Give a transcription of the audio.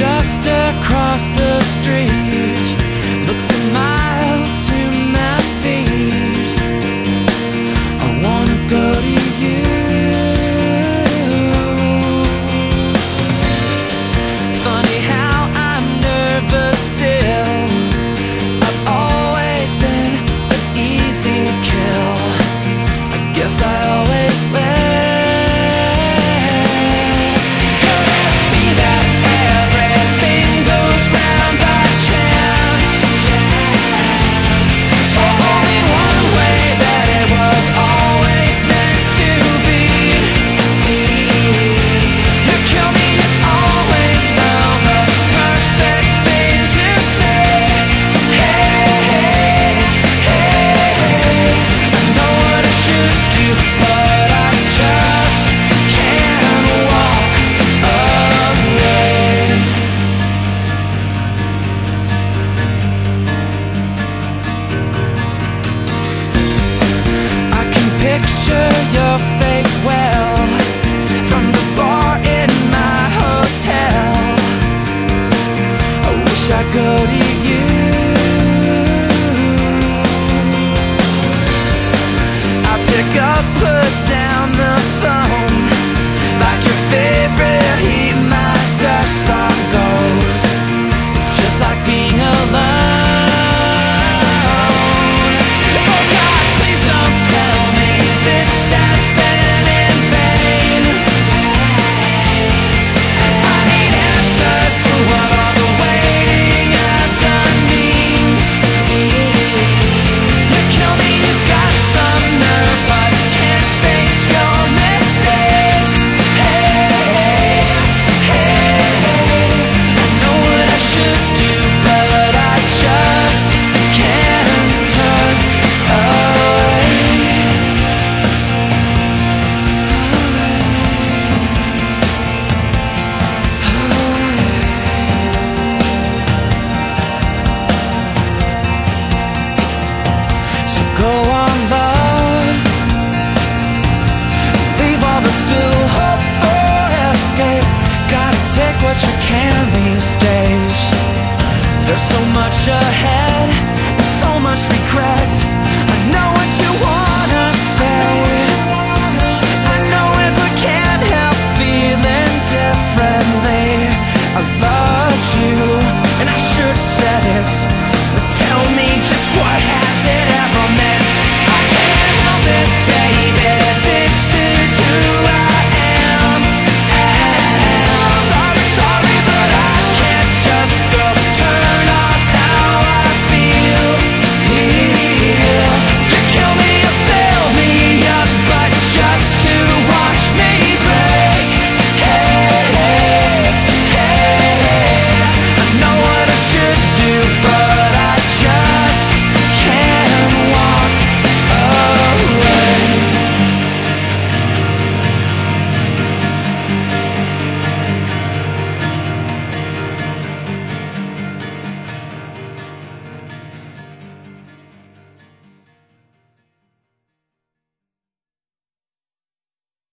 just across the street. Looks in my good There's so much ahead, so much regret